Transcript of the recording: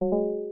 you